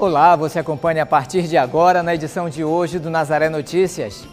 Olá, você acompanha a partir de agora na edição de hoje do Nazaré Notícias.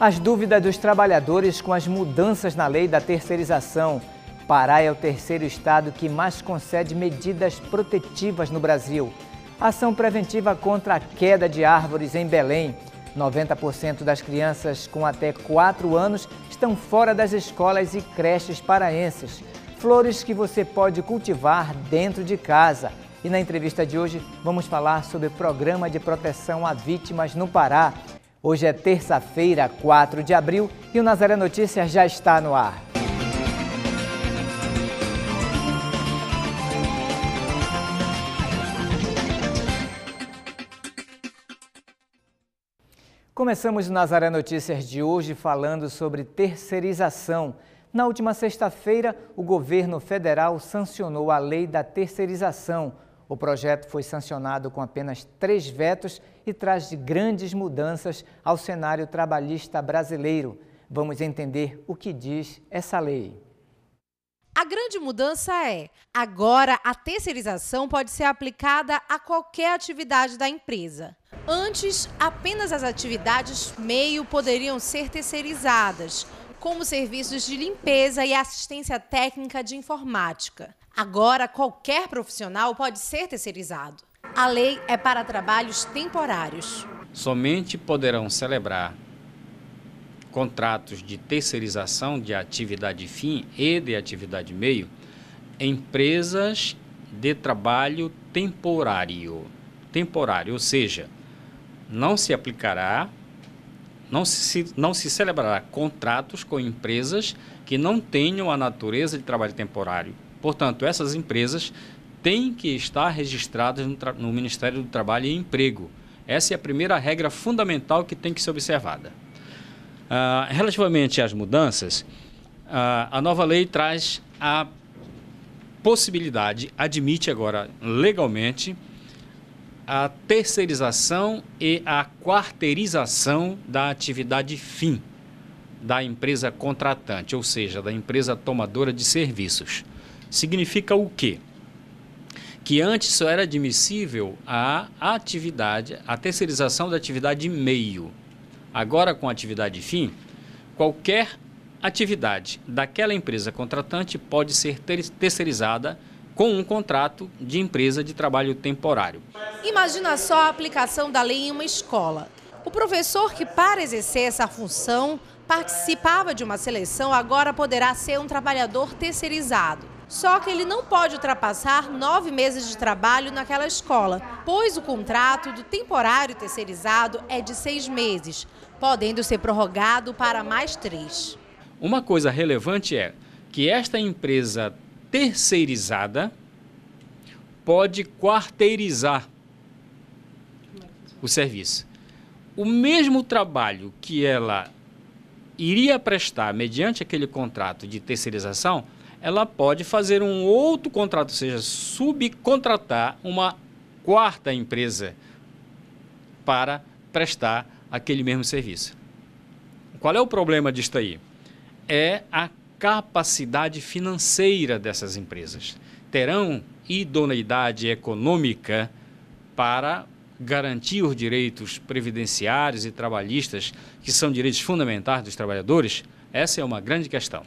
As dúvidas dos trabalhadores com as mudanças na lei da terceirização. Pará é o terceiro estado que mais concede medidas protetivas no Brasil. Ação preventiva contra a queda de árvores em Belém. 90% das crianças com até 4 anos estão fora das escolas e creches paraenses. Flores que você pode cultivar dentro de casa. E na entrevista de hoje vamos falar sobre o programa de proteção a vítimas no Pará. Hoje é terça-feira, 4 de abril, e o Nazaré Notícias já está no ar. Começamos o Nazaré Notícias de hoje falando sobre terceirização. Na última sexta-feira, o governo federal sancionou a lei da terceirização. O projeto foi sancionado com apenas três vetos e traz grandes mudanças ao cenário trabalhista brasileiro. Vamos entender o que diz essa lei. A grande mudança é: agora a terceirização pode ser aplicada a qualquer atividade da empresa. Antes, apenas as atividades meio poderiam ser terceirizadas, como serviços de limpeza e assistência técnica de informática. Agora, qualquer profissional pode ser terceirizado. A lei é para trabalhos temporários. Somente poderão celebrar contratos de terceirização de atividade fim e de atividade meio empresas de trabalho temporário. Temporário, ou seja, não se aplicará, não se, não se celebrará contratos com empresas que não tenham a natureza de trabalho temporário. Portanto, essas empresas têm que estar registradas no, no Ministério do Trabalho e Emprego. Essa é a primeira regra fundamental que tem que ser observada. Uh, relativamente às mudanças, uh, a nova lei traz a possibilidade, admite agora legalmente, a terceirização e a quarteirização da atividade fim da empresa contratante, ou seja, da empresa tomadora de serviços. Significa o quê? Que antes só era admissível a atividade, a terceirização da atividade meio Agora, com atividade fim, qualquer atividade daquela empresa contratante pode ser terceirizada com um contrato de empresa de trabalho temporário. Imagina só a aplicação da lei em uma escola. O professor que, para exercer essa função, participava de uma seleção, agora poderá ser um trabalhador terceirizado. Só que ele não pode ultrapassar nove meses de trabalho naquela escola, pois o contrato do temporário terceirizado é de seis meses, podendo ser prorrogado para mais três. Uma coisa relevante é que esta empresa terceirizada pode quarteirizar o serviço. O mesmo trabalho que ela iria prestar mediante aquele contrato de terceirização, ela pode fazer um outro contrato, ou seja, subcontratar uma quarta empresa para prestar aquele mesmo serviço. Qual é o problema disto aí? É a capacidade financeira dessas empresas. Terão idoneidade econômica para garantir os direitos previdenciários e trabalhistas, que são direitos fundamentais dos trabalhadores? Essa é uma grande questão.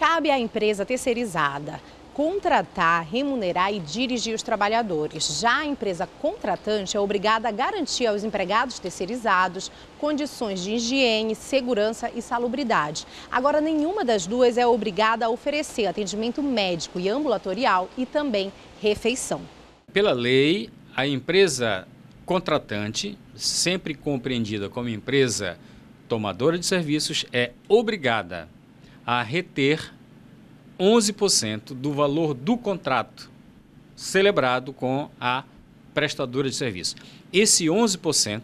Cabe à empresa terceirizada contratar, remunerar e dirigir os trabalhadores. Já a empresa contratante é obrigada a garantir aos empregados terceirizados condições de higiene, segurança e salubridade. Agora, nenhuma das duas é obrigada a oferecer atendimento médico e ambulatorial e também refeição. Pela lei, a empresa contratante, sempre compreendida como empresa tomadora de serviços, é obrigada a reter 11% do valor do contrato celebrado com a prestadora de serviço. Esse 11%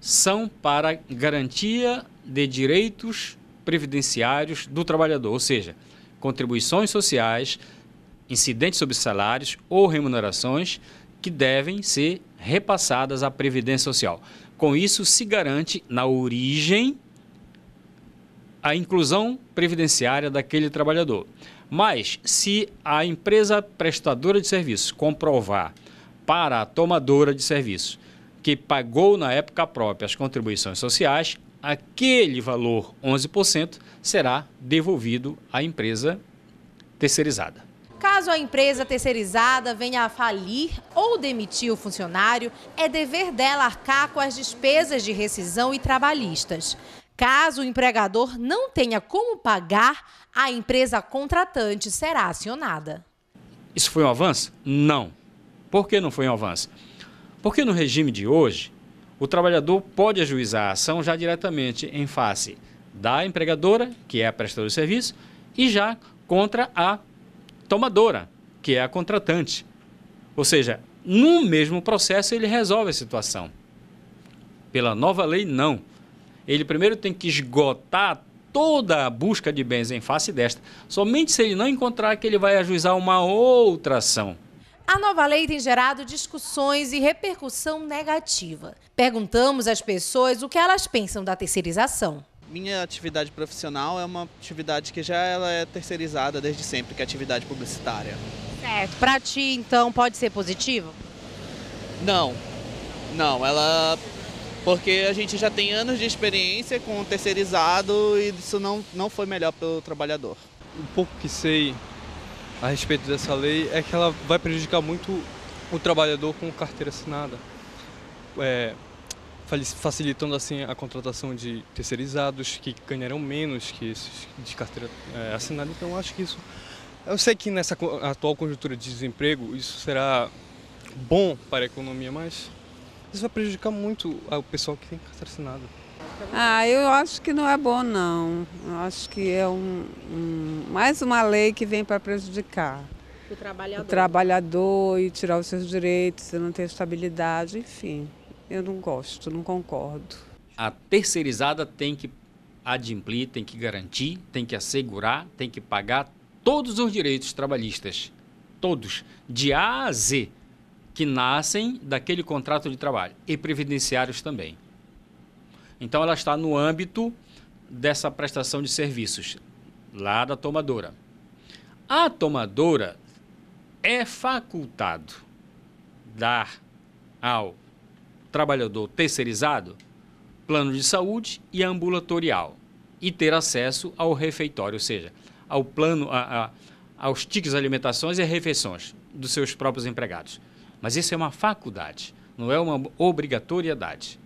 são para garantia de direitos previdenciários do trabalhador, ou seja, contribuições sociais, incidentes sobre salários ou remunerações que devem ser repassadas à Previdência Social. Com isso, se garante na origem a inclusão previdenciária daquele trabalhador. Mas, se a empresa prestadora de serviços comprovar para a tomadora de serviços, que pagou na época própria as contribuições sociais, aquele valor 11% será devolvido à empresa terceirizada. Caso a empresa terceirizada venha a falir ou demitir o funcionário, é dever dela arcar com as despesas de rescisão e trabalhistas. Caso o empregador não tenha como pagar, a empresa contratante será acionada. Isso foi um avanço? Não. Por que não foi um avanço? Porque no regime de hoje, o trabalhador pode ajuizar a ação já diretamente em face da empregadora, que é a prestadora de serviço, e já contra a tomadora, que é a contratante. Ou seja, no mesmo processo ele resolve a situação. Pela nova lei, não. Ele primeiro tem que esgotar toda a busca de bens em face desta. Somente se ele não encontrar que ele vai ajuizar uma outra ação. A nova lei tem gerado discussões e repercussão negativa. Perguntamos às pessoas o que elas pensam da terceirização. Minha atividade profissional é uma atividade que já ela é terceirizada desde sempre, que é atividade publicitária. Certo. Para ti, então, pode ser positivo? Não, não. Ela porque a gente já tem anos de experiência com terceirizado e isso não, não foi melhor para o trabalhador. O pouco que sei a respeito dessa lei é que ela vai prejudicar muito o trabalhador com carteira assinada, é, facilitando assim a contratação de terceirizados que ganharão menos que esses de carteira é, assinada. Então acho que isso, eu sei que nessa atual conjuntura de desemprego isso será bom para a economia, mas isso vai prejudicar muito o pessoal que tem carteira assinada. Ah, eu acho que não é bom não. Eu acho que é um, um mais uma lei que vem para prejudicar. O trabalhador. O trabalhador e tirar os seus direitos, não ter estabilidade, enfim. Eu não gosto, não concordo. A terceirizada tem que adimplir, tem que garantir, tem que assegurar, tem que pagar todos os direitos trabalhistas. Todos, de A a Z que nascem daquele contrato de trabalho e previdenciários também. Então ela está no âmbito dessa prestação de serviços lá da tomadora. A tomadora é facultado dar ao trabalhador terceirizado plano de saúde e ambulatorial e ter acesso ao refeitório, ou seja, ao plano, a, a, aos de alimentações e refeições dos seus próprios empregados. Mas isso é uma faculdade, não é uma obrigatoriedade.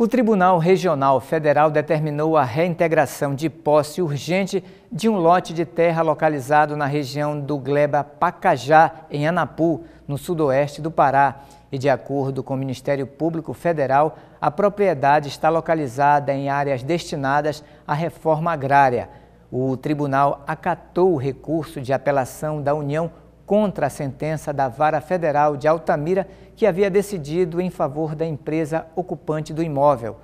O Tribunal Regional Federal determinou a reintegração de posse urgente de um lote de terra localizado na região do Gleba Pacajá, em Anapu, no sudoeste do Pará. E, de acordo com o Ministério Público Federal, a propriedade está localizada em áreas destinadas à reforma agrária. O tribunal acatou o recurso de apelação da União contra a sentença da Vara Federal de Altamira, que havia decidido em favor da empresa ocupante do imóvel.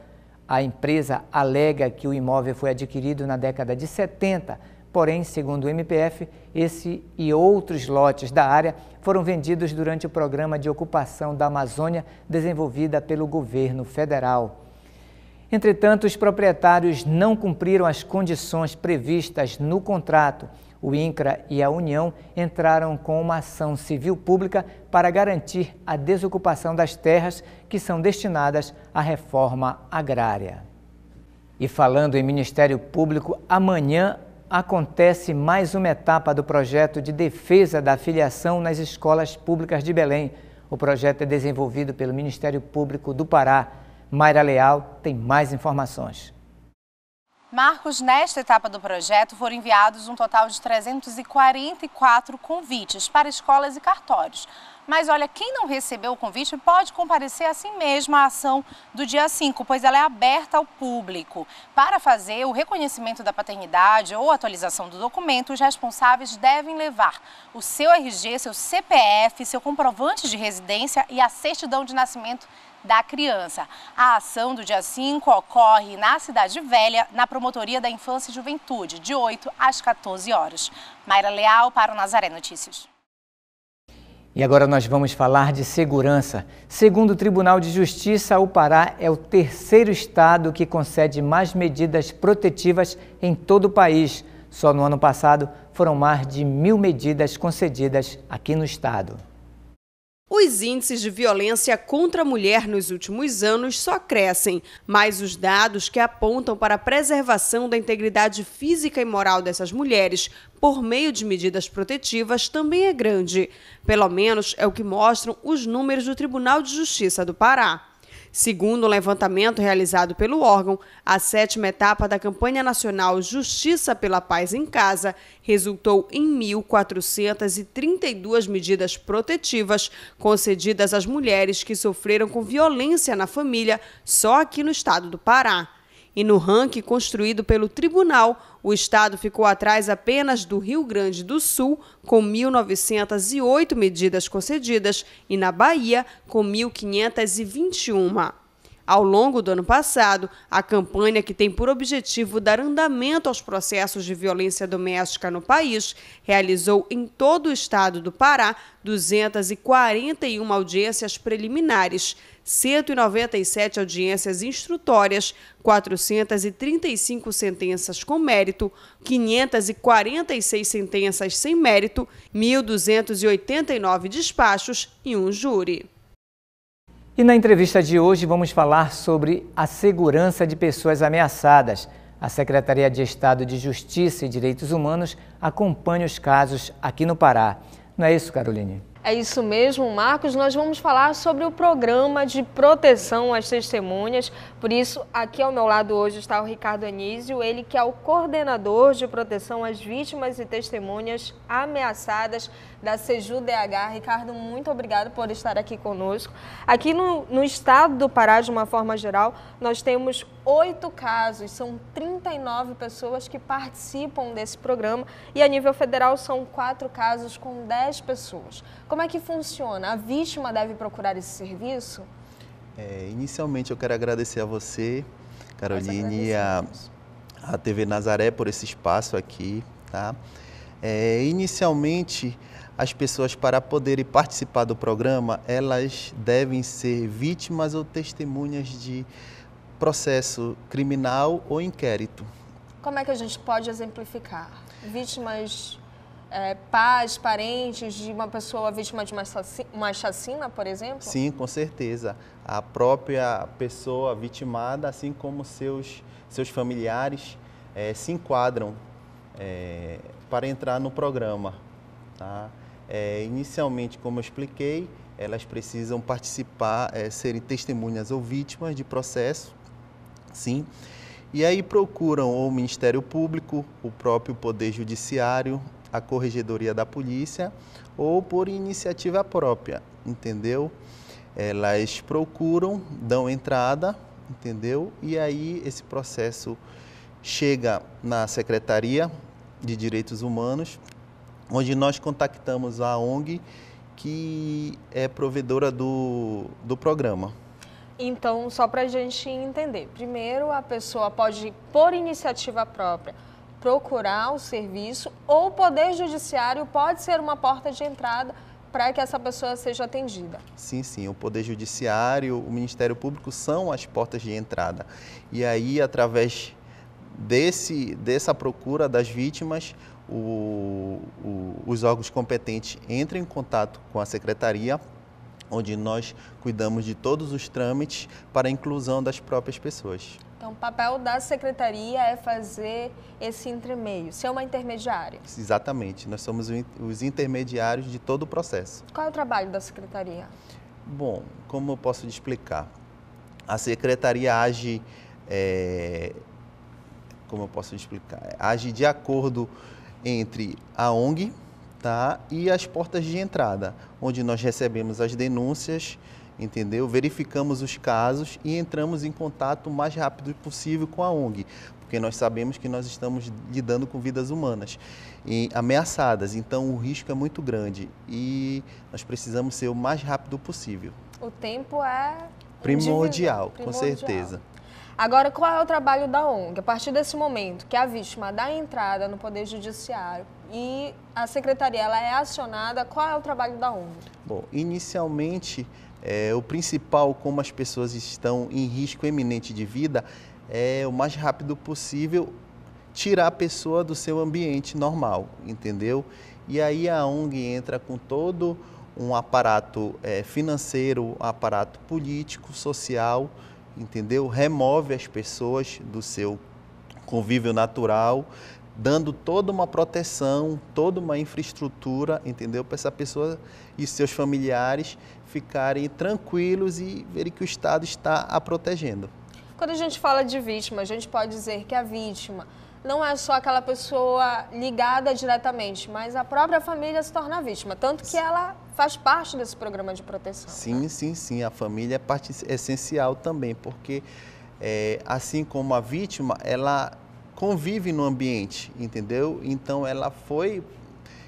A empresa alega que o imóvel foi adquirido na década de 70, porém, segundo o MPF, esse e outros lotes da área foram vendidos durante o programa de ocupação da Amazônia desenvolvida pelo governo federal. Entretanto, os proprietários não cumpriram as condições previstas no contrato o INCRA e a União entraram com uma ação civil pública para garantir a desocupação das terras que são destinadas à reforma agrária. E falando em Ministério Público, amanhã acontece mais uma etapa do projeto de defesa da filiação nas escolas públicas de Belém. O projeto é desenvolvido pelo Ministério Público do Pará. Mayra Leal tem mais informações. Marcos, nesta etapa do projeto foram enviados um total de 344 convites para escolas e cartórios. Mas olha, quem não recebeu o convite pode comparecer assim mesmo à ação do dia 5, pois ela é aberta ao público. Para fazer o reconhecimento da paternidade ou atualização do documento, os responsáveis devem levar o seu RG, seu CPF, seu comprovante de residência e a certidão de nascimento da criança. A ação do dia 5 ocorre na Cidade Velha, na Promotoria da Infância e Juventude, de 8 às 14 horas. Mayra Leal para o Nazaré Notícias. E agora nós vamos falar de segurança. Segundo o Tribunal de Justiça, o Pará é o terceiro estado que concede mais medidas protetivas em todo o país. Só no ano passado foram mais de mil medidas concedidas aqui no estado. Os índices de violência contra a mulher nos últimos anos só crescem, mas os dados que apontam para a preservação da integridade física e moral dessas mulheres por meio de medidas protetivas também é grande. Pelo menos é o que mostram os números do Tribunal de Justiça do Pará. Segundo o levantamento realizado pelo órgão, a sétima etapa da campanha nacional Justiça pela Paz em Casa resultou em 1.432 medidas protetivas concedidas às mulheres que sofreram com violência na família só aqui no estado do Pará. E no ranking construído pelo tribunal, o estado ficou atrás apenas do Rio Grande do Sul, com 1.908 medidas concedidas, e na Bahia, com 1.521. Ao longo do ano passado, a campanha, que tem por objetivo dar andamento aos processos de violência doméstica no país, realizou em todo o estado do Pará 241 audiências preliminares, 197 audiências instrutórias, 435 sentenças com mérito, 546 sentenças sem mérito, 1.289 despachos e um júri. E na entrevista de hoje vamos falar sobre a segurança de pessoas ameaçadas. A Secretaria de Estado de Justiça e Direitos Humanos acompanha os casos aqui no Pará. Não é isso, Caroline? É isso mesmo, Marcos. Nós vamos falar sobre o programa de proteção às testemunhas. Por isso, aqui ao meu lado hoje está o Ricardo Anísio, ele que é o coordenador de proteção às vítimas e testemunhas ameaçadas da SEJU-DH. Ricardo, muito obrigado por estar aqui conosco. Aqui no, no estado do Pará, de uma forma geral, nós temos oito casos, são 39 pessoas que participam desse programa e a nível federal são quatro casos com 10 pessoas. Como é que funciona? A vítima deve procurar esse serviço? É, inicialmente eu quero agradecer a você, Caroline, e a, a TV Nazaré por esse espaço aqui. Tá? É, inicialmente, as pessoas para poderem participar do programa, elas devem ser vítimas ou testemunhas de processo criminal ou inquérito. Como é que a gente pode exemplificar? Vítimas, é, pais, parentes de uma pessoa vítima de uma chacina, por exemplo? Sim, com certeza. A própria pessoa vitimada, assim como seus, seus familiares, é, se enquadram é, para entrar no programa. Tá? É, inicialmente, como eu expliquei, elas precisam participar, é, serem testemunhas ou vítimas de processo sim. E aí procuram o Ministério Público, o próprio Poder Judiciário, a Corregedoria da Polícia ou por iniciativa própria, entendeu? Elas procuram, dão entrada, entendeu? E aí esse processo chega na Secretaria de Direitos Humanos, onde nós contactamos a ONG que é provedora do, do programa. Então, só para a gente entender, primeiro a pessoa pode, por iniciativa própria, procurar o serviço ou o Poder Judiciário pode ser uma porta de entrada para que essa pessoa seja atendida. Sim, sim. O Poder Judiciário, o Ministério Público são as portas de entrada. E aí, através desse, dessa procura das vítimas, o, o, os órgãos competentes entram em contato com a Secretaria onde nós cuidamos de todos os trâmites para a inclusão das próprias pessoas. Então, o papel da secretaria é fazer esse entremeio, ser uma intermediária. Exatamente, nós somos os intermediários de todo o processo. Qual é o trabalho da secretaria? Bom, como eu posso explicar? A secretaria age, é, como eu posso explicar? Age de acordo entre a ONG, tá? e as portas de entrada, onde nós recebemos as denúncias, entendeu? Verificamos os casos e entramos em contato o mais rápido possível com a ONG, porque nós sabemos que nós estamos lidando com vidas humanas e ameaçadas, então o risco é muito grande e nós precisamos ser o mais rápido possível. O tempo é primordial, primordial. com certeza. Agora, qual é o trabalho da ONG? A partir desse momento que a vítima dá entrada no Poder Judiciário e a Secretaria ela é acionada, qual é o trabalho da ONG? Bom, inicialmente, é, o principal, como as pessoas estão em risco eminente de vida, é o mais rápido possível tirar a pessoa do seu ambiente normal, entendeu? E aí a ONG entra com todo um aparato é, financeiro, aparato político, social, entendeu? Remove as pessoas do seu convívio natural, dando toda uma proteção, toda uma infraestrutura, entendeu? Para essa pessoa e seus familiares ficarem tranquilos e verem que o Estado está a protegendo. Quando a gente fala de vítima, a gente pode dizer que a vítima não é só aquela pessoa ligada diretamente, mas a própria família se torna vítima, tanto que ela faz parte desse programa de proteção. Sim, né? sim, sim. A família é parte essencial também, porque é, assim como a vítima, ela convive no ambiente, entendeu? Então ela foi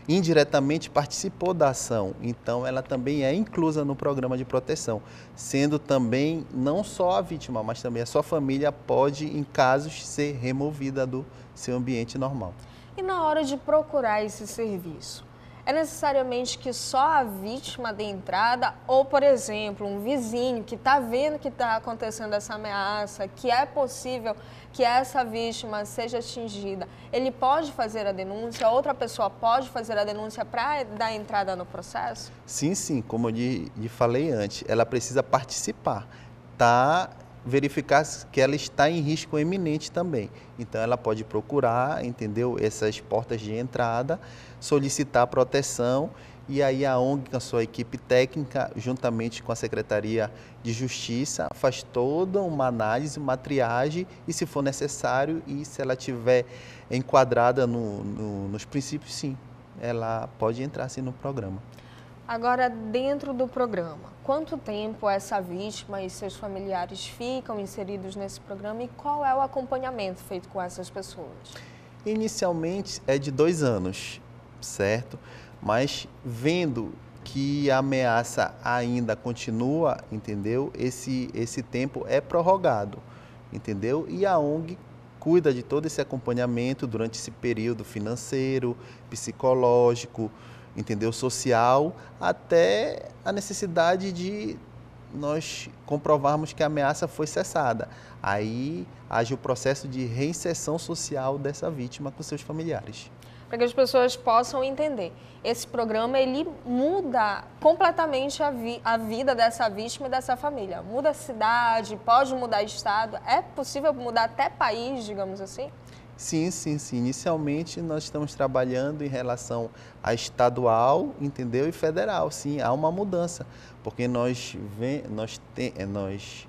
indiretamente participou da ação, então ela também é inclusa no programa de proteção, sendo também não só a vítima, mas também a sua família pode, em casos, ser removida do seu ambiente normal. E na hora de procurar esse serviço, é necessariamente que só a vítima dê entrada ou, por exemplo, um vizinho que está vendo que está acontecendo essa ameaça, que é possível que essa vítima seja atingida, ele pode fazer a denúncia, outra pessoa pode fazer a denúncia para dar entrada no processo? Sim, sim, como eu lhe, falei antes, ela precisa participar, tá verificar que ela está em risco eminente também. Então ela pode procurar, entendeu? Essas portas de entrada, solicitar proteção e aí a ONG com a sua equipe técnica, juntamente com a Secretaria de Justiça, faz toda uma análise, uma triagem e se for necessário e se ela tiver enquadrada no, no, nos princípios, sim, ela pode entrar sim no programa. Agora, dentro do programa, quanto tempo essa vítima e seus familiares ficam inseridos nesse programa e qual é o acompanhamento feito com essas pessoas? Inicialmente é de dois anos, certo? Mas vendo que a ameaça ainda continua, entendeu? Esse, esse tempo é prorrogado, entendeu? E a ONG cuida de todo esse acompanhamento durante esse período financeiro, psicológico, entendeu? Social, até a necessidade de nós comprovarmos que a ameaça foi cessada. Aí age o processo de reinserção social dessa vítima com seus familiares. Para que as pessoas possam entender, esse programa ele muda completamente a, vi a vida dessa vítima e dessa família. Muda a cidade, pode mudar estado, é possível mudar até país, digamos assim? Sim, sim, sim. Inicialmente nós estamos trabalhando em relação a estadual, entendeu? E federal. Sim, há uma mudança, porque nós, vem, nós, tem, eh, nós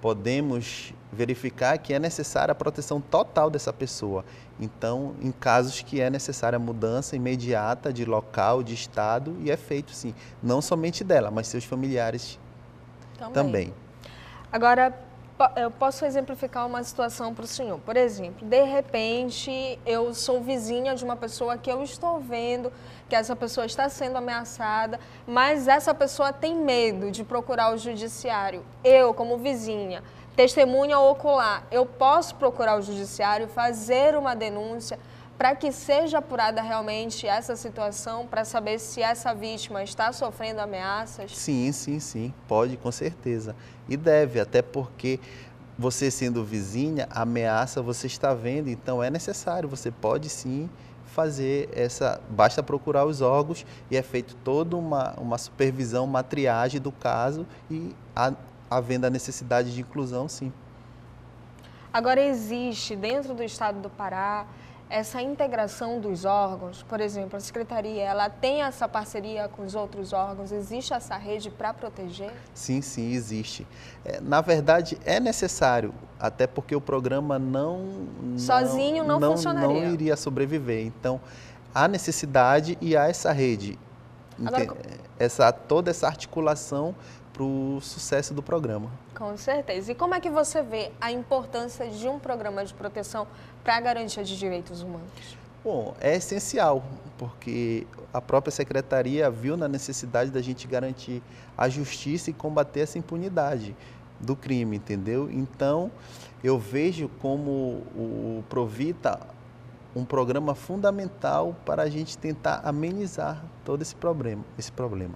podemos verificar que é necessária a proteção total dessa pessoa. Então, em casos que é necessária a mudança imediata de local, de estado, e é feito sim, não somente dela, mas seus familiares também. também. Agora, eu posso exemplificar uma situação para o senhor. Por exemplo, de repente eu sou vizinha de uma pessoa que eu estou vendo que essa pessoa está sendo ameaçada, mas essa pessoa tem medo de procurar o judiciário. Eu, como vizinha, testemunha ocular, eu posso procurar o judiciário, fazer uma denúncia para que seja apurada realmente essa situação, para saber se essa vítima está sofrendo ameaças? Sim, sim, sim, pode, com certeza. E deve, até porque você sendo vizinha, a ameaça você está vendo, então é necessário, você pode sim fazer essa, basta procurar os órgãos e é feito toda uma, uma supervisão, uma triagem do caso e havendo a necessidade de inclusão, sim. Agora existe dentro do estado do Pará essa integração dos órgãos, por exemplo, a secretaria, ela tem essa parceria com os outros órgãos? Existe essa rede para proteger? Sim, sim, existe. É, na verdade, é necessário, até porque o programa não sozinho não, não, funcionaria, não iria sobreviver. Então, há necessidade e há essa rede, Agora, essa toda essa articulação para o sucesso do programa. Com certeza. E como é que você vê a importância de um programa de proteção para a garantia de direitos humanos? Bom, é essencial, porque a própria secretaria viu na necessidade da gente garantir a justiça e combater essa impunidade do crime, entendeu? Então, eu vejo como o Provita um programa fundamental para a gente tentar amenizar todo esse problema, esse problema.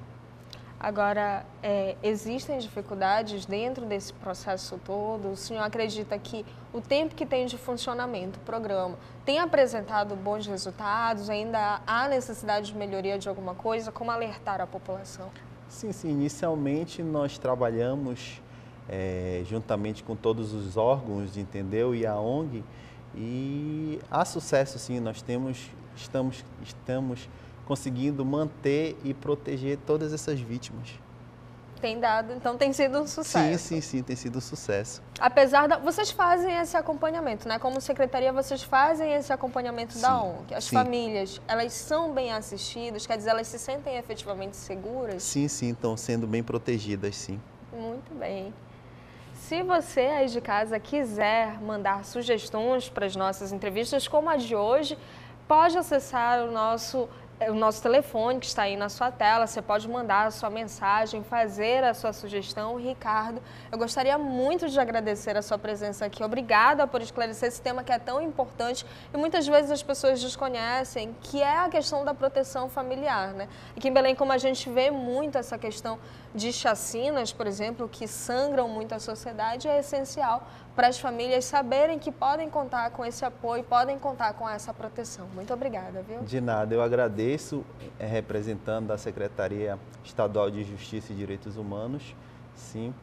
Agora, é, existem dificuldades dentro desse processo todo? O senhor acredita que o tempo que tem de funcionamento o programa tem apresentado bons resultados? Ainda há necessidade de melhoria de alguma coisa? Como alertar a população? Sim, sim. Inicialmente nós trabalhamos é, juntamente com todos os órgãos, entendeu? E a ONG. E há sucesso, sim. Nós temos, estamos, estamos conseguindo manter e proteger todas essas vítimas. Tem dado, então tem sido um sucesso. Sim, sim, sim, tem sido um sucesso. Apesar da. Vocês fazem esse acompanhamento, né? Como secretaria, vocês fazem esse acompanhamento sim, da ONG. As sim. famílias, elas são bem assistidas, quer dizer, elas se sentem efetivamente seguras? Sim, sim, estão sendo bem protegidas, sim. Muito bem. Se você aí de casa quiser mandar sugestões para as nossas entrevistas, como a de hoje, pode acessar o nosso o nosso telefone que está aí na sua tela. Você pode mandar a sua mensagem, fazer a sua sugestão. Ricardo, eu gostaria muito de agradecer a sua presença aqui. Obrigada por esclarecer esse tema que é tão importante e muitas vezes as pessoas desconhecem, que é a questão da proteção familiar. Né? Aqui em Belém, como a gente vê muito essa questão de chacinas, por exemplo, que sangram muito a sociedade, é essencial para as famílias saberem que podem contar com esse apoio, podem contar com essa proteção. Muito obrigada, viu? De nada, eu agradeço, é, representando da Secretaria Estadual de Justiça e Direitos Humanos, sim,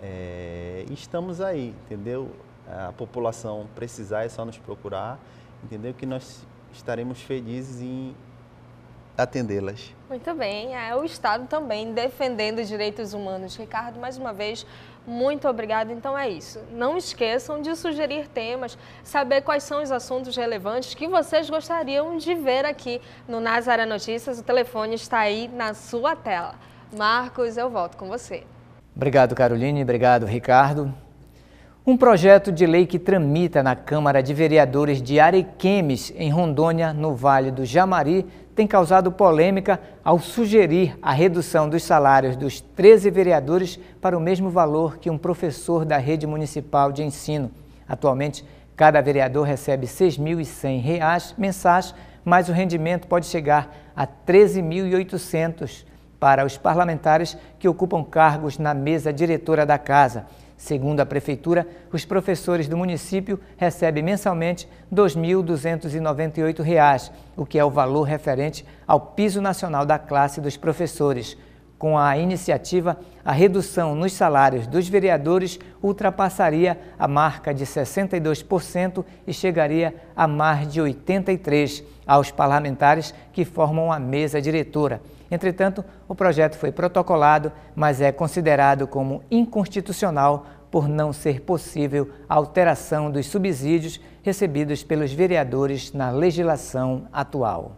é, estamos aí, entendeu? A população precisar é só nos procurar, entendeu? Que nós estaremos felizes em atendê-las. Muito bem, é o Estado também defendendo direitos humanos. Ricardo, mais uma vez, muito obrigada. Então é isso. Não esqueçam de sugerir temas, saber quais são os assuntos relevantes que vocês gostariam de ver aqui no Nazaré Notícias. O telefone está aí na sua tela. Marcos, eu volto com você. Obrigado, Caroline. Obrigado, Ricardo. Um projeto de lei que tramita na Câmara de Vereadores de Arequemes, em Rondônia, no Vale do Jamari, tem causado polêmica ao sugerir a redução dos salários dos 13 vereadores para o mesmo valor que um professor da rede municipal de ensino. Atualmente, cada vereador recebe R$ 6.100 mensais, mas o rendimento pode chegar a R$ 13.800 para os parlamentares que ocupam cargos na mesa diretora da casa. Segundo a Prefeitura, os professores do município recebem mensalmente R$ 2.298, o que é o valor referente ao piso nacional da classe dos professores. Com a iniciativa, a redução nos salários dos vereadores ultrapassaria a marca de 62% e chegaria a mais de 83% aos parlamentares que formam a mesa diretora. Entretanto, o projeto foi protocolado, mas é considerado como inconstitucional por não ser possível a alteração dos subsídios recebidos pelos vereadores na legislação atual.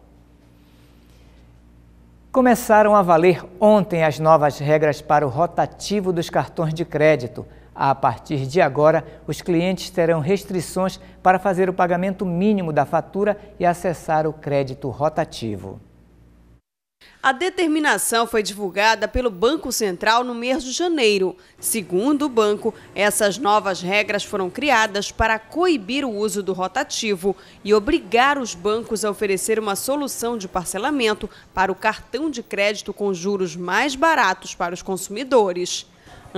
Começaram a valer ontem as novas regras para o rotativo dos cartões de crédito. A partir de agora, os clientes terão restrições para fazer o pagamento mínimo da fatura e acessar o crédito rotativo. A determinação foi divulgada pelo Banco Central no mês de janeiro. Segundo o banco, essas novas regras foram criadas para coibir o uso do rotativo e obrigar os bancos a oferecer uma solução de parcelamento para o cartão de crédito com juros mais baratos para os consumidores.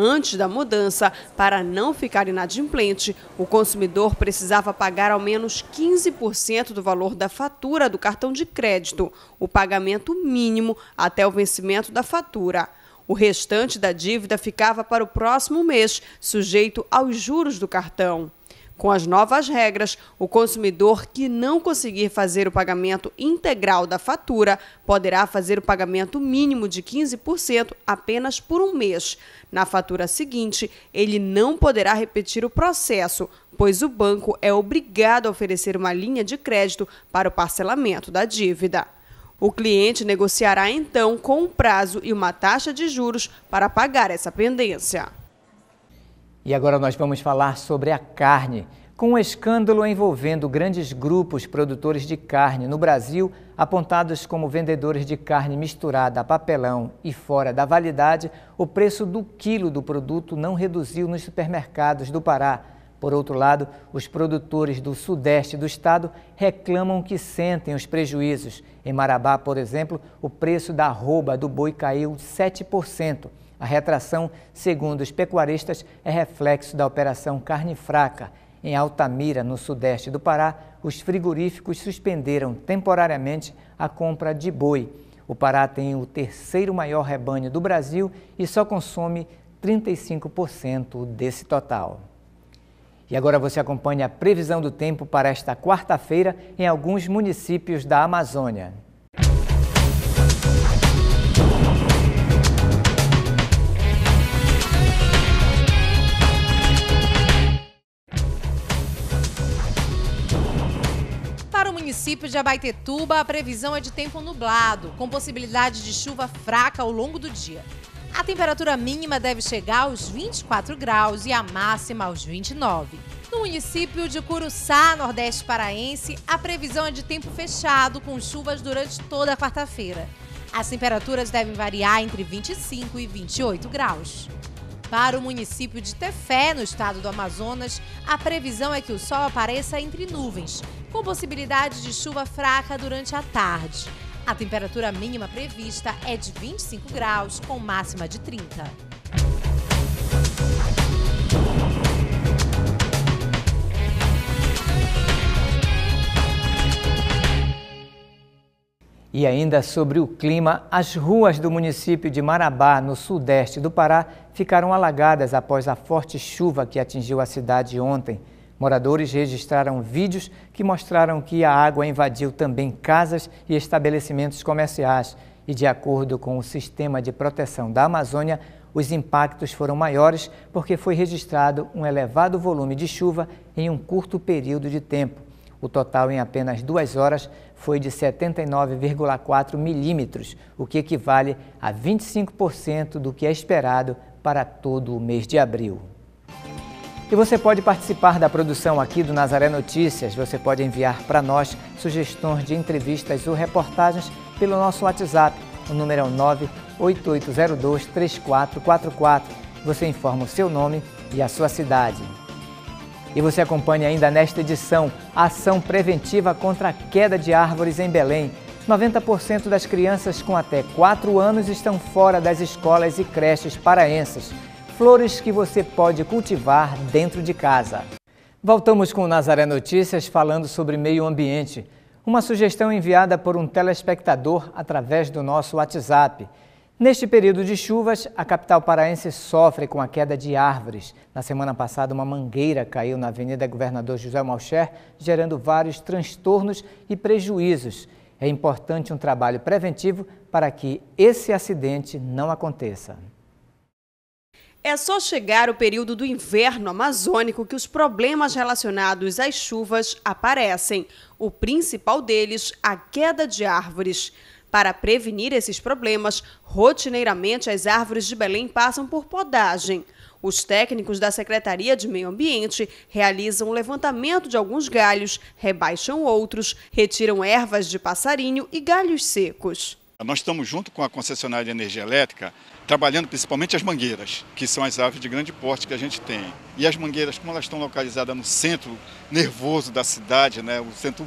Antes da mudança, para não ficar inadimplente, o consumidor precisava pagar ao menos 15% do valor da fatura do cartão de crédito, o pagamento mínimo até o vencimento da fatura. O restante da dívida ficava para o próximo mês, sujeito aos juros do cartão. Com as novas regras, o consumidor que não conseguir fazer o pagamento integral da fatura poderá fazer o pagamento mínimo de 15% apenas por um mês. Na fatura seguinte, ele não poderá repetir o processo, pois o banco é obrigado a oferecer uma linha de crédito para o parcelamento da dívida. O cliente negociará então com um prazo e uma taxa de juros para pagar essa pendência. E agora nós vamos falar sobre a carne. Com um escândalo envolvendo grandes grupos produtores de carne no Brasil, apontados como vendedores de carne misturada a papelão e fora da validade, o preço do quilo do produto não reduziu nos supermercados do Pará. Por outro lado, os produtores do sudeste do estado reclamam que sentem os prejuízos. Em Marabá, por exemplo, o preço da arroba do boi caiu 7%. A retração, segundo os pecuaristas, é reflexo da operação carne fraca. Em Altamira, no sudeste do Pará, os frigoríficos suspenderam temporariamente a compra de boi. O Pará tem o terceiro maior rebanho do Brasil e só consome 35% desse total. E agora você acompanha a previsão do tempo para esta quarta-feira em alguns municípios da Amazônia. Município de Abaetetuba, a previsão é de tempo nublado, com possibilidade de chuva fraca ao longo do dia. A temperatura mínima deve chegar aos 24 graus e a máxima aos 29. No município de Curuçá, Nordeste Paraense, a previsão é de tempo fechado, com chuvas durante toda a quarta-feira. As temperaturas devem variar entre 25 e 28 graus. Para o município de Tefé, no estado do Amazonas, a previsão é que o sol apareça entre nuvens, com possibilidade de chuva fraca durante a tarde. A temperatura mínima prevista é de 25 graus, com máxima de 30. E ainda sobre o clima, as ruas do município de Marabá, no sudeste do Pará, ficaram alagadas após a forte chuva que atingiu a cidade ontem. Moradores registraram vídeos que mostraram que a água invadiu também casas e estabelecimentos comerciais. E, de acordo com o Sistema de Proteção da Amazônia, os impactos foram maiores porque foi registrado um elevado volume de chuva em um curto período de tempo. O total em apenas duas horas foi de 79,4 milímetros, o que equivale a 25% do que é esperado para todo o mês de abril. E você pode participar da produção aqui do Nazaré Notícias. Você pode enviar para nós sugestões de entrevistas ou reportagens pelo nosso WhatsApp. O número é o 988023444. Você informa o seu nome e a sua cidade. E você acompanha ainda nesta edição a ação preventiva contra a queda de árvores em Belém. 90% das crianças com até 4 anos estão fora das escolas e creches paraenses flores que você pode cultivar dentro de casa. Voltamos com o Nazaré Notícias falando sobre meio ambiente. Uma sugestão enviada por um telespectador através do nosso WhatsApp. Neste período de chuvas, a capital paraense sofre com a queda de árvores. Na semana passada, uma mangueira caiu na Avenida Governador José Malcher, gerando vários transtornos e prejuízos. É importante um trabalho preventivo para que esse acidente não aconteça. É só chegar o período do inverno amazônico que os problemas relacionados às chuvas aparecem. O principal deles, a queda de árvores. Para prevenir esses problemas, rotineiramente as árvores de Belém passam por podagem. Os técnicos da Secretaria de Meio Ambiente realizam o levantamento de alguns galhos, rebaixam outros, retiram ervas de passarinho e galhos secos. Nós estamos junto com a concessionária de energia elétrica trabalhando principalmente as mangueiras, que são as árvores de grande porte que a gente tem. E as mangueiras, como elas estão localizadas no centro nervoso da cidade, né, o centro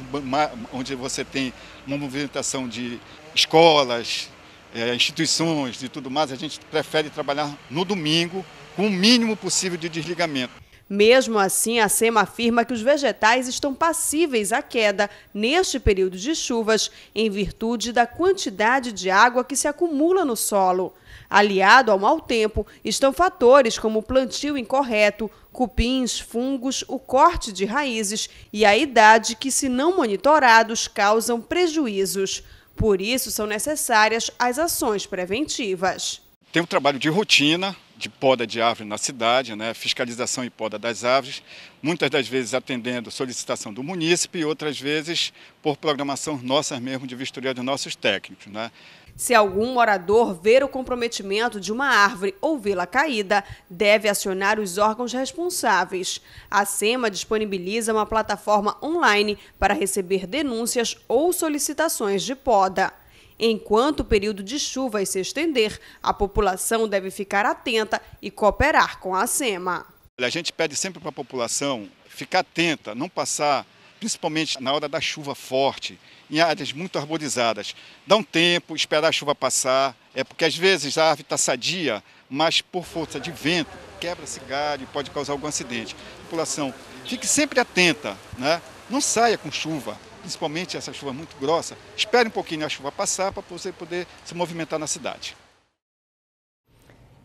onde você tem uma movimentação de escolas, é, instituições e tudo mais, a gente prefere trabalhar no domingo com o mínimo possível de desligamento. Mesmo assim, a SEMA afirma que os vegetais estão passíveis à queda neste período de chuvas, em virtude da quantidade de água que se acumula no solo. Aliado ao mau tempo, estão fatores como o plantio incorreto, cupins, fungos, o corte de raízes e a idade que, se não monitorados, causam prejuízos. Por isso, são necessárias as ações preventivas. Tem um trabalho de rotina de poda de árvore na cidade, né, fiscalização e poda das árvores, muitas das vezes atendendo solicitação do munícipe e outras vezes por programação nossas mesmo de vistoria dos nossos técnicos. Né. Se algum morador ver o comprometimento de uma árvore ou vê-la caída, deve acionar os órgãos responsáveis. A SEMA disponibiliza uma plataforma online para receber denúncias ou solicitações de poda. Enquanto o período de chuvas se estender, a população deve ficar atenta e cooperar com a SEMA. A gente pede sempre para a população ficar atenta, não passar, principalmente na hora da chuva forte, em áreas muito arborizadas. Dá um tempo, esperar a chuva passar, é porque às vezes a árvore está sadia, mas por força de vento quebra esse galho e pode causar algum acidente. A população, fique sempre atenta, né? não saia com chuva, principalmente essa chuva muito grossa. Espere um pouquinho a chuva passar para você poder se movimentar na cidade.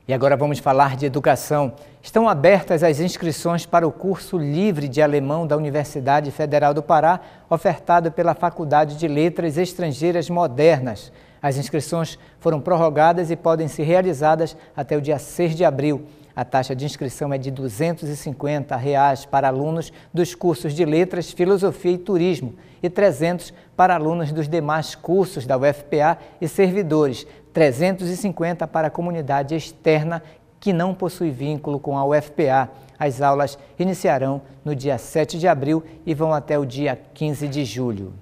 E agora vamos falar de educação. Estão abertas as inscrições para o curso livre de alemão da Universidade Federal do Pará, ofertado pela Faculdade de Letras Estrangeiras Modernas. As inscrições foram prorrogadas e podem ser realizadas até o dia 6 de abril. A taxa de inscrição é de 250 reais para alunos dos cursos de Letras, Filosofia e Turismo e 300 para alunos dos demais cursos da UFPA e servidores, 350 para a comunidade externa que não possui vínculo com a UFPA. As aulas iniciarão no dia 7 de abril e vão até o dia 15 de julho.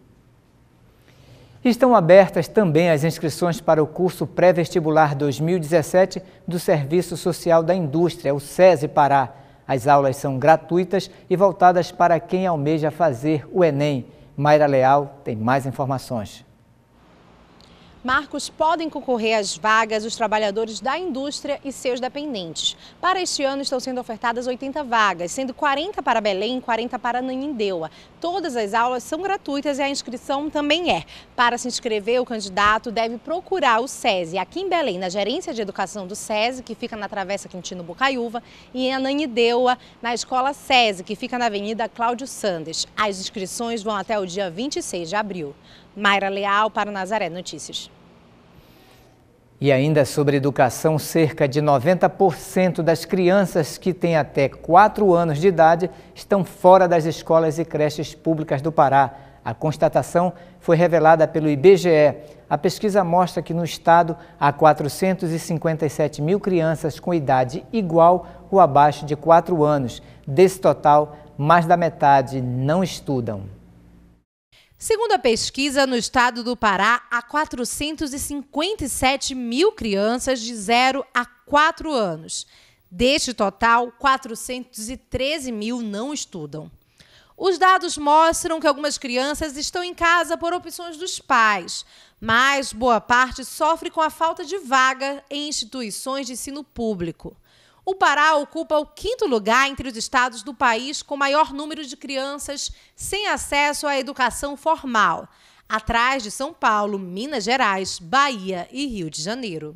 Estão abertas também as inscrições para o curso pré-vestibular 2017 do Serviço Social da Indústria, o SESI Pará. As aulas são gratuitas e voltadas para quem almeja fazer o Enem. Mayra Leal tem mais informações. Marcos, podem concorrer às vagas os trabalhadores da indústria e seus dependentes. Para este ano estão sendo ofertadas 80 vagas, sendo 40 para Belém e 40 para Nanindeua. Todas as aulas são gratuitas e a inscrição também é. Para se inscrever, o candidato deve procurar o SESI aqui em Belém, na Gerência de Educação do SESI, que fica na Travessa Quintino Bocaiúva, e em Ananindeua, na Escola SESI, que fica na Avenida Cláudio Sandes. As inscrições vão até o dia 26 de abril. Mayra Leal para Nazaré Notícias. E ainda sobre educação, cerca de 90% das crianças que têm até 4 anos de idade estão fora das escolas e creches públicas do Pará. A constatação foi revelada pelo IBGE. A pesquisa mostra que no estado há 457 mil crianças com idade igual ou abaixo de 4 anos. Desse total, mais da metade não estudam. Segundo a pesquisa, no estado do Pará, há 457 mil crianças de 0 a 4 anos. Deste total, 413 mil não estudam. Os dados mostram que algumas crianças estão em casa por opções dos pais, mas boa parte sofre com a falta de vaga em instituições de ensino público. O Pará ocupa o quinto lugar entre os estados do país com maior número de crianças sem acesso à educação formal, atrás de São Paulo, Minas Gerais, Bahia e Rio de Janeiro.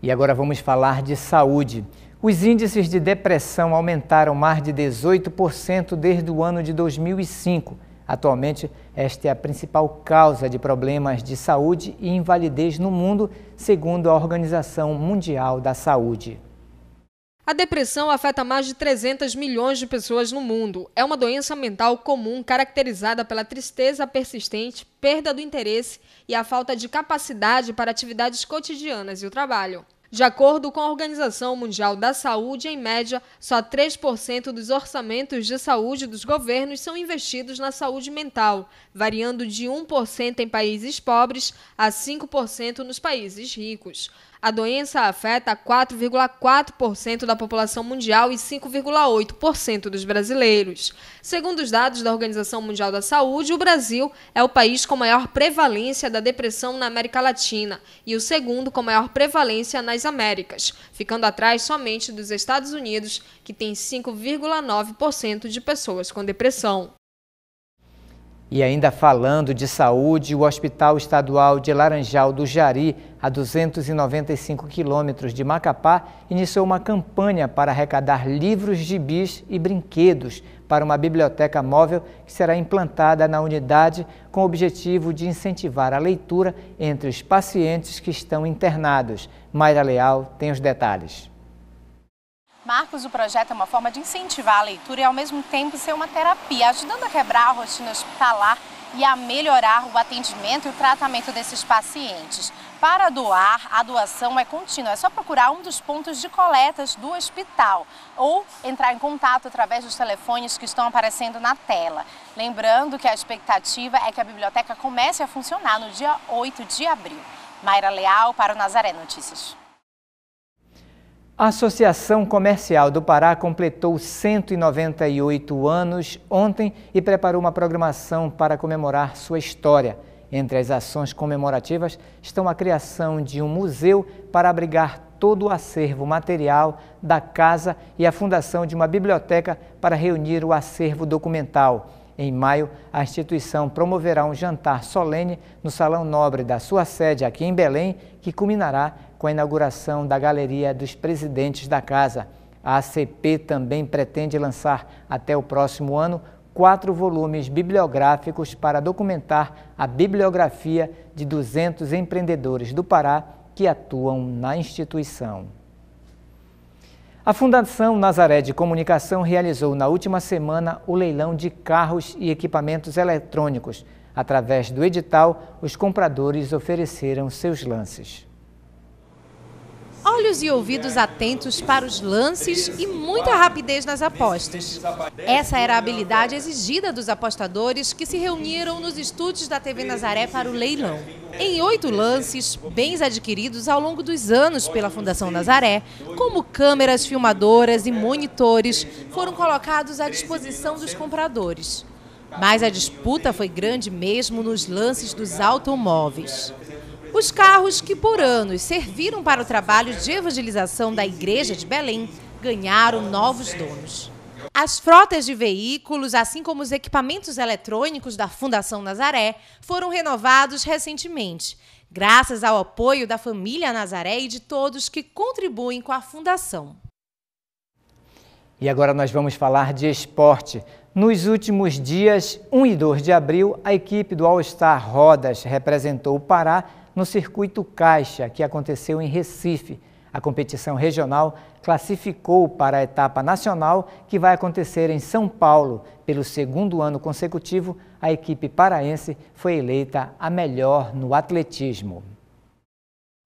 E agora vamos falar de saúde. Os índices de depressão aumentaram mais de 18% desde o ano de 2005. Atualmente, esta é a principal causa de problemas de saúde e invalidez no mundo, segundo a Organização Mundial da Saúde. A depressão afeta mais de 300 milhões de pessoas no mundo. É uma doença mental comum caracterizada pela tristeza persistente, perda do interesse e a falta de capacidade para atividades cotidianas e o trabalho. De acordo com a Organização Mundial da Saúde, em média, só 3% dos orçamentos de saúde dos governos são investidos na saúde mental, variando de 1% em países pobres a 5% nos países ricos. A doença afeta 4,4% da população mundial e 5,8% dos brasileiros. Segundo os dados da Organização Mundial da Saúde, o Brasil é o país com maior prevalência da depressão na América Latina e o segundo com maior prevalência nas Américas, ficando atrás somente dos Estados Unidos, que tem 5,9% de pessoas com depressão. E ainda falando de saúde, o Hospital Estadual de Laranjal do Jari, a 295 quilômetros de Macapá, iniciou uma campanha para arrecadar livros, gibis e brinquedos para uma biblioteca móvel que será implantada na unidade com o objetivo de incentivar a leitura entre os pacientes que estão internados. Mayra Leal tem os detalhes. Marcos, o projeto é uma forma de incentivar a leitura e ao mesmo tempo ser uma terapia, ajudando a quebrar a rotina hospitalar e a melhorar o atendimento e o tratamento desses pacientes. Para doar, a doação é contínua. É só procurar um dos pontos de coletas do hospital ou entrar em contato através dos telefones que estão aparecendo na tela. Lembrando que a expectativa é que a biblioteca comece a funcionar no dia 8 de abril. Mayra Leal para o Nazaré Notícias. A Associação Comercial do Pará completou 198 anos ontem e preparou uma programação para comemorar sua história. Entre as ações comemorativas estão a criação de um museu para abrigar todo o acervo material da casa e a fundação de uma biblioteca para reunir o acervo documental. Em maio, a instituição promoverá um jantar solene no Salão Nobre da sua sede aqui em Belém, que culminará com a inauguração da Galeria dos Presidentes da Casa. A ACP também pretende lançar até o próximo ano quatro volumes bibliográficos para documentar a bibliografia de 200 empreendedores do Pará que atuam na instituição. A Fundação Nazaré de Comunicação realizou na última semana o leilão de carros e equipamentos eletrônicos. Através do edital, os compradores ofereceram seus lances. Olhos e ouvidos atentos para os lances e muita rapidez nas apostas. Essa era a habilidade exigida dos apostadores que se reuniram nos estúdios da TV Nazaré para o leilão. Em oito lances, bens adquiridos ao longo dos anos pela Fundação Nazaré, como câmeras filmadoras e monitores, foram colocados à disposição dos compradores. Mas a disputa foi grande mesmo nos lances dos automóveis. Os carros que por anos serviram para o trabalho de evangelização da Igreja de Belém ganharam novos donos. As frotas de veículos, assim como os equipamentos eletrônicos da Fundação Nazaré, foram renovados recentemente, graças ao apoio da família Nazaré e de todos que contribuem com a Fundação. E agora nós vamos falar de esporte. Nos últimos dias, 1 e 2 de abril, a equipe do All Star Rodas representou o Pará no circuito Caixa, que aconteceu em Recife. A competição regional classificou para a etapa nacional, que vai acontecer em São Paulo. Pelo segundo ano consecutivo, a equipe paraense foi eleita a melhor no atletismo.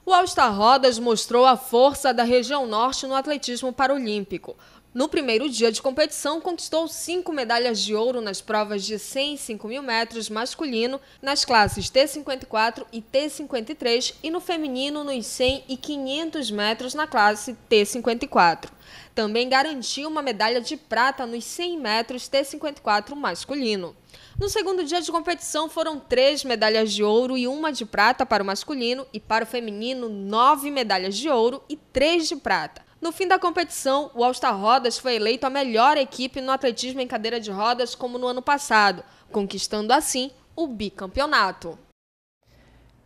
O All Star Rodas mostrou a força da região norte no atletismo paralímpico. No primeiro dia de competição, conquistou cinco medalhas de ouro nas provas de 100 e 5 mil metros masculino, nas classes T54 e T53 e no feminino nos 100 e 500 metros na classe T54. Também garantiu uma medalha de prata nos 100 metros T54 masculino. No segundo dia de competição, foram três medalhas de ouro e uma de prata para o masculino, e para o feminino, nove medalhas de ouro e três de prata. No fim da competição, o All-Star Rodas foi eleito a melhor equipe no atletismo em cadeira de rodas, como no ano passado, conquistando assim o bicampeonato.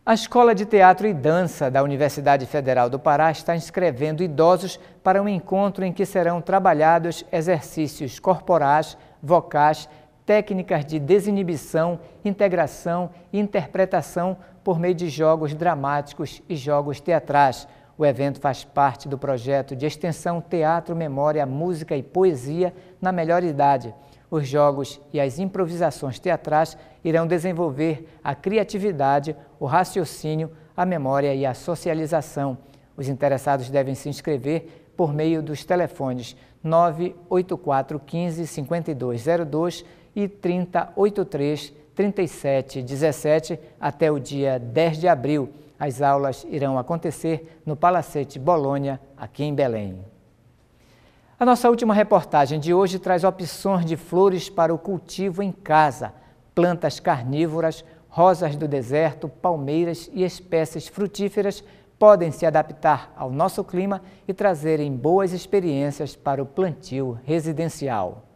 A Escola de Teatro e Dança da Universidade Federal do Pará está inscrevendo idosos para um encontro em que serão trabalhados exercícios corporais, vocais, técnicas de desinibição, integração e interpretação por meio de jogos dramáticos e jogos teatrais o evento faz parte do projeto de extensão Teatro, Memória, Música e Poesia na Melhor Idade. Os jogos e as improvisações teatrais irão desenvolver a criatividade, o raciocínio, a memória e a socialização. Os interessados devem se inscrever por meio dos telefones 984 15 5202 e 3083 3717 até o dia 10 de abril. As aulas irão acontecer no Palacete Bolônia, aqui em Belém. A nossa última reportagem de hoje traz opções de flores para o cultivo em casa, plantas carnívoras, rosas do deserto, palmeiras e espécies frutíferas podem se adaptar ao nosso clima e trazerem boas experiências para o plantio residencial.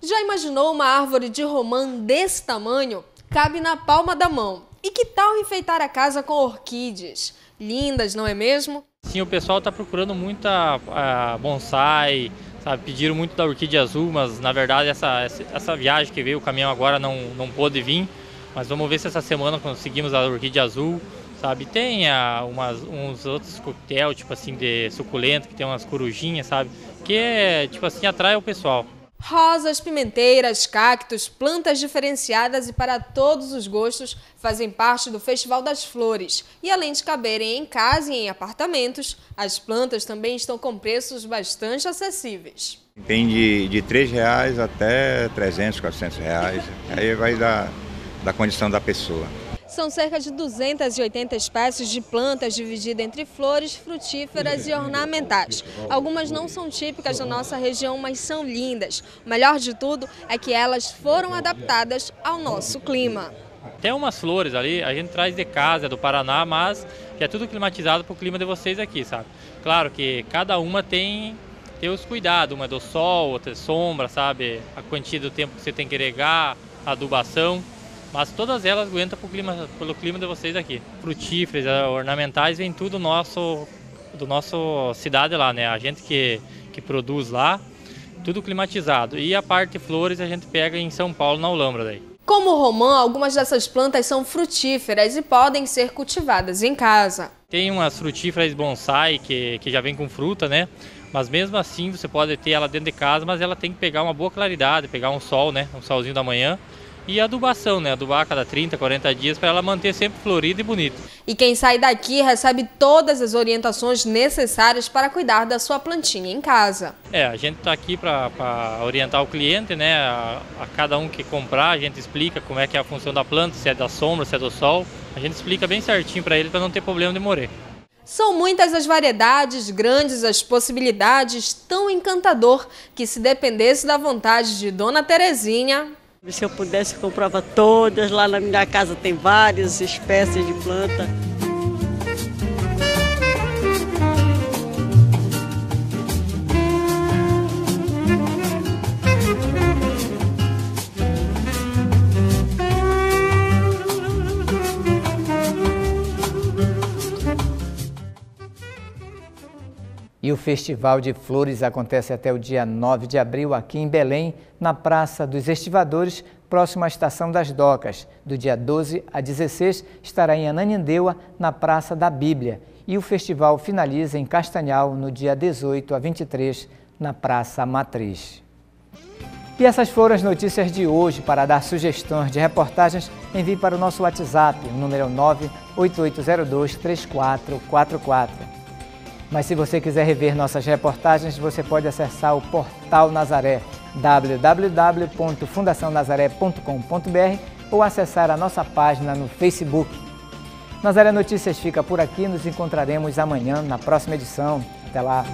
Já imaginou uma árvore de romã desse tamanho? Cabe na palma da mão. E que tal enfeitar a casa com orquídeas? Lindas, não é mesmo? Sim, o pessoal está procurando muita uh, bonsai, sabe? Pediram muito da orquídea azul, mas na verdade essa, essa viagem que veio, o caminhão agora não, não pôde vir. Mas vamos ver se essa semana conseguimos a orquídea azul, sabe? Tem uh, umas, uns outros coquetel, tipo assim, de suculento, que tem umas corujinhas, sabe? Que é, tipo assim, atrai o pessoal. Rosas, pimenteiras, cactos, plantas diferenciadas e para todos os gostos fazem parte do Festival das Flores. E além de caberem em casa e em apartamentos, as plantas também estão com preços bastante acessíveis. Tem de, de R$ reais até 300, 400 reais. Aí vai da, da condição da pessoa. São cerca de 280 espécies de plantas divididas entre flores, frutíferas e ornamentais. Algumas não são típicas da nossa região, mas são lindas. O melhor de tudo é que elas foram adaptadas ao nosso clima. Tem umas flores ali, a gente traz de casa, do Paraná, mas que é tudo climatizado para o clima de vocês aqui, sabe? Claro que cada uma tem, tem os cuidados, uma é do sol, outra é sombra, sabe? A quantia do tempo que você tem que regar, adubação. Mas todas elas aguentam pro clima, pelo clima de vocês aqui. Frutíferas, eh, ornamentais, vem tudo nosso, do nosso cidade lá, né? A gente que, que produz lá, tudo climatizado. E a parte flores a gente pega em São Paulo, na Olambra daí. Como o romã, algumas dessas plantas são frutíferas e podem ser cultivadas em casa. Tem umas frutíferas bonsai que, que já vem com fruta, né? Mas mesmo assim você pode ter ela dentro de casa, mas ela tem que pegar uma boa claridade, pegar um sol, né? Um solzinho da manhã e adubação, né? Adubar a cada 30, 40 dias para ela manter sempre florida e bonita. E quem sai daqui recebe todas as orientações necessárias para cuidar da sua plantinha em casa. É, a gente está aqui para orientar o cliente, né? A, a, cada um que comprar, a gente explica como é que é a função da planta, se é da sombra, se é do sol. A gente explica bem certinho para ele para não ter problema de morrer. São muitas as variedades, grandes as possibilidades, tão encantador que se dependesse da vontade de Dona Terezinha, se eu pudesse, eu comprava todas. Lá na minha casa tem várias espécies de planta. E o Festival de Flores acontece até o dia 9 de abril aqui em Belém, na Praça dos Estivadores, próximo à Estação das Docas. Do dia 12 a 16 estará em Ananindeua, na Praça da Bíblia. E o festival finaliza em Castanhal no dia 18 a 23, na Praça Matriz. E essas foram as notícias de hoje. Para dar sugestões de reportagens, envie para o nosso WhatsApp, o número 98802 3444. Mas se você quiser rever nossas reportagens, você pode acessar o Portal Nazaré, www.fundacionazaré.com.br ou acessar a nossa página no Facebook. Nazaré Notícias fica por aqui, nos encontraremos amanhã na próxima edição. Até lá!